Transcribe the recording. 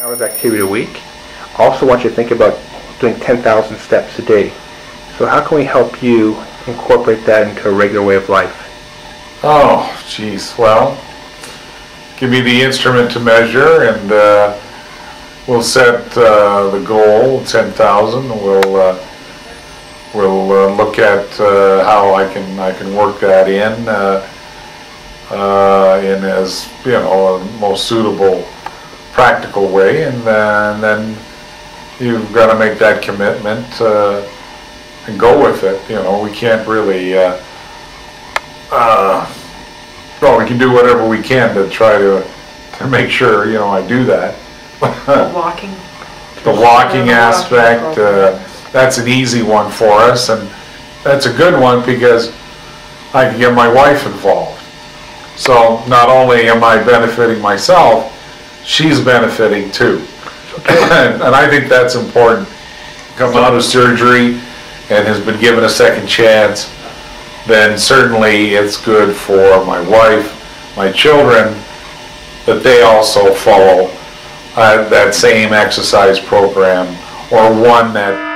hours activity a week. I Also want you to think about doing 10,000 steps a day. So how can we help you incorporate that into a regular way of life? Oh, geez, well, give me the instrument to measure and uh, we'll set uh, the goal, 10,000. We'll, uh, we'll uh, look at uh, how I can, I can work that in, uh, in as, you know, most suitable, practical way. And then, then you've got to make that commitment uh, and go with it. You know, we can't really, uh, uh, well, we can do whatever we can to try to, to make sure, you know, I do that. the Walking. The walking aspect, uh, that's an easy one for us, and that's a good one because I can get my wife involved. So not only am I benefiting myself, she's benefiting too. And I think that's important. Come out of surgery and has been given a second chance, then certainly it's good for my wife, my children, that they also follow uh, that same exercise program or one that